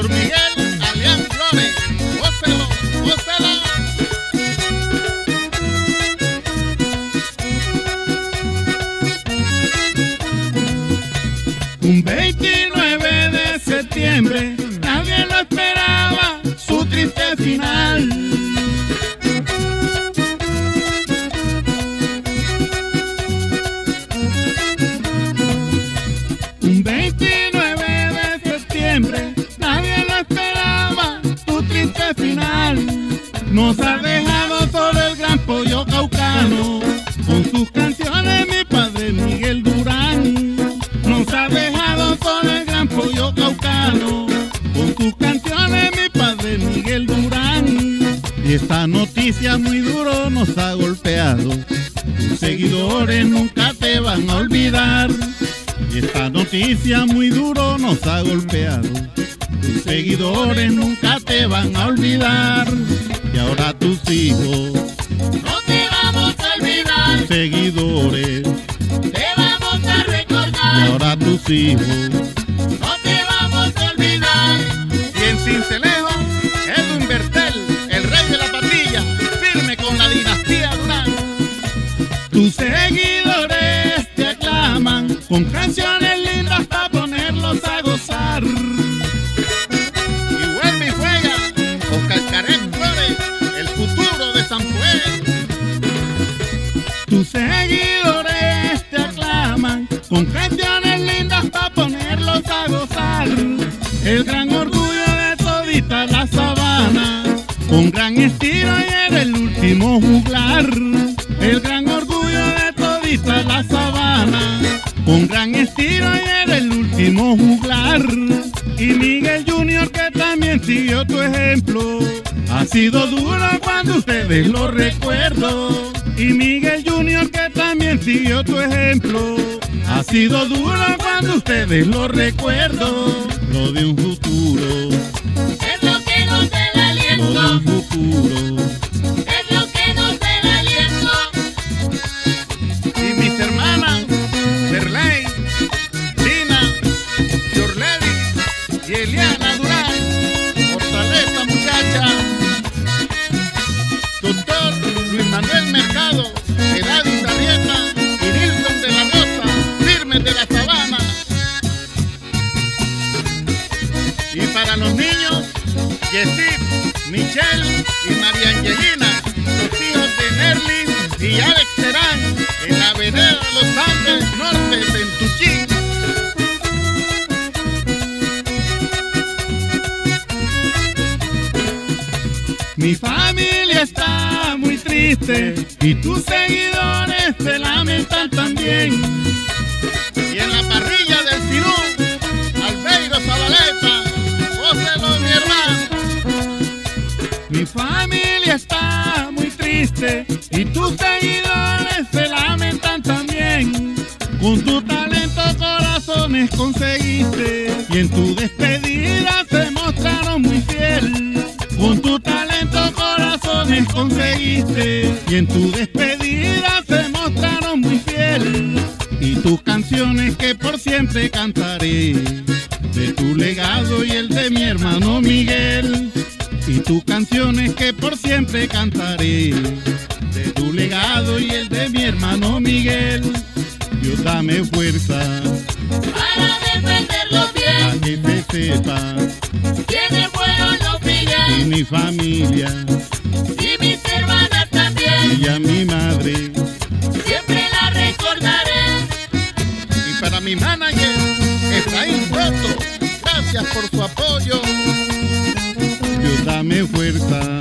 Víctor Miguel Alián Flores. Gócelo, gócelo. Un 29 de septiembre, nadie lo esperaba, su triste final. Final. Nos ha dejado solo el gran pollo caucano, con sus canciones mi padre Miguel Durán. Nos ha dejado solo el gran pollo caucano, con sus canciones mi padre Miguel Durán. Y esta noticia muy duro nos ha golpeado, tus seguidores nunca te van a olvidar. Y esta noticia muy duro nos ha golpeado. Tus seguidores nunca te van no te vamos a olvidar. Y en Cincelejo, Edwin Bertel, el rey de la patilla, firme con la dinastía Durán. tus seguidores te aclaman con canciones El gran orgullo de todita la sabana, con gran estilo y era el último juglar. El gran orgullo de todita la sabana, con gran estilo y era el último juglar. Y Miguel Junior que también siguió tu ejemplo, ha sido duro cuando ustedes lo recuerdo. Y Miguel Junior que también siguió tu ejemplo, ha sido duro cuando ustedes lo recuerdo. Lo de un futuro, Es lo que nos da el lo de un aliento, futuro. es lo que nos da el aliento. Y mis hermanas, Berley, Dina, Yorledi y Eliana Durán. Fortaleza, muchacha. Manuel Mercado, Gladys Arrieta y Nilson de la Rosa, firmes de la sabana. Y para los niños, Yesip, Michelle y María Angelina, los hijos de Nerlin y Alex Terán, en la de los Andes Norte de Tuchín. Mi familia está y tus seguidores te lamentan también. Y en la parrilla del Sinú, Albeiro Zabaleta, gócelo mi hermano. Mi familia está muy triste y tus seguidores se lamentan también. Con tu talento corazones conseguiste y en tu despedida se mostraron muy fiel. Conseguiste y en tu despedida se mostraron muy fiel. Y tus canciones que por siempre cantaré, de tu legado y el de mi hermano Miguel. Y tus canciones que por siempre cantaré, de tu legado y el de mi hermano Miguel. Dios dame fuerza Para defenderlo para bien, que se sepa fueron los y mi familia mi manager, Efraín Soto. Gracias por su apoyo. Dios dame fuerza